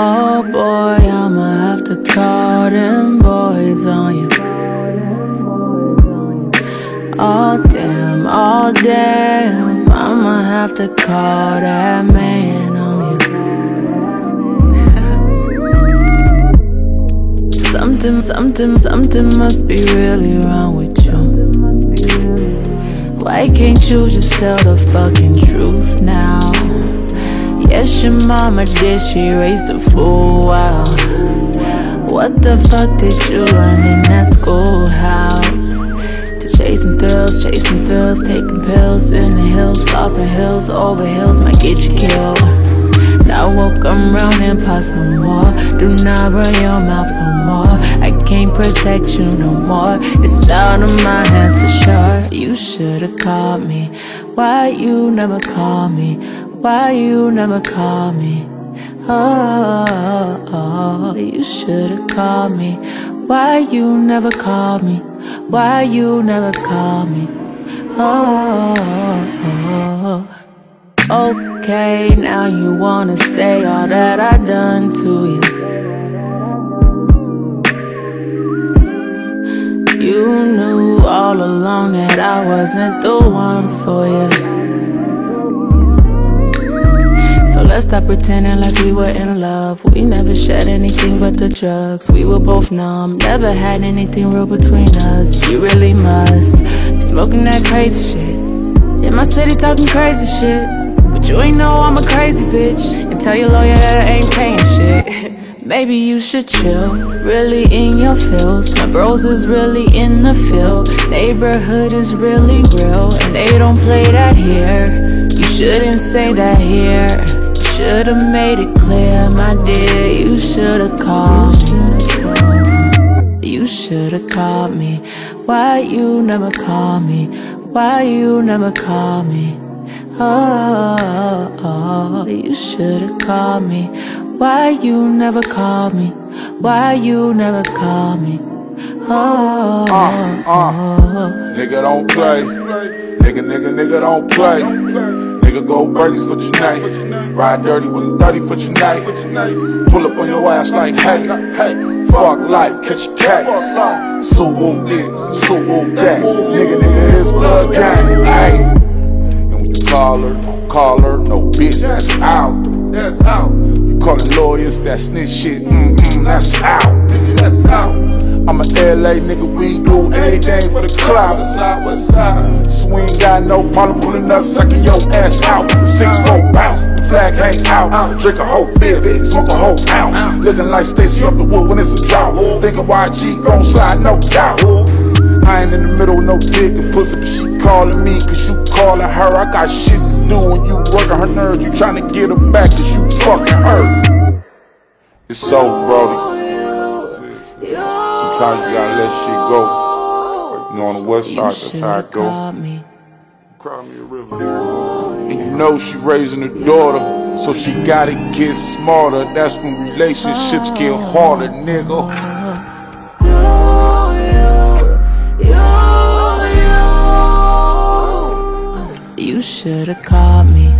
Oh boy, I'ma have to call them boys on you Oh damn, oh damn I'ma have to call that man on you Something, something, something must be really wrong with you. Why can't you just tell the fucking truth now? Yes, your mama did, she raised a fool, wow. What the fuck did you learn in that schoolhouse? To chasing thrills, chasing thrills, taking pills in the hills, lost in hills, over hills might get you killed. Now woke I'm round and past no more. Do not run your mouth no more. I can't protect you no more. It's out of my hands for sure. You should've called me. Why you never call me? Why you never call me? Oh, oh, oh. you should've called me. Why you never call me? Why you never call me? Oh, oh, oh. okay, now you wanna say all that I done to you. You knew all along that I wasn't the one for you. Let's stop pretending like we were in love. We never shared anything but the drugs. We were both numb, never had anything real between us. You really must. Smoking that crazy shit. In my city talking crazy shit. But you ain't know I'm a crazy bitch. And tell your lawyer that I ain't paying shit. Maybe you should chill, really in your feels. My bros is really in the field. Neighborhood is really real. And they don't play that here. You shouldn't say that here Should've made it clear, my dear, you should've called me You should've called me Why you never call me? Why you never call me? Oh, oh, oh. you should've called me Why you never call me? Why you never call me? Oh, uh, uh. Nigga don't play Nigga, nigga, nigga don't play Nigga go crazy for tonight. Ride dirty with a 30 for tonight. Pull up on your ass like, hey, hey. Fuck life, catch a case. So who this, so who that. Nigga, nigga, this blood gang. Hey. And when you call her, call her, no bitch, that's out. That's out. You call callin' lawyers, that snitch shit, mm mm, that's out. Nigga, that's out. I'm a LA nigga, we do anything for the clout. Side, west side. So we ain't got no problem pulling up, sucking your ass out. Six four bounce, the flag hang out. Drink a whole fifth, smoke a whole ounce. Looking like Stacy up the wood when it's a drought. Thinking YG gon' slide, no doubt. I ain't in the middle, no dick and pussy, she calling me cause you calling her. I got shit do when you working her nerves. You trying to get her back cause you fucking her. It's over, Brody. Sometimes you gotta let shit go. You know, on the west side, that's how it go. Cry me a river. And you know she raising a daughter, so she gotta get smarter. That's when relationships get harder, nigga. Should've called me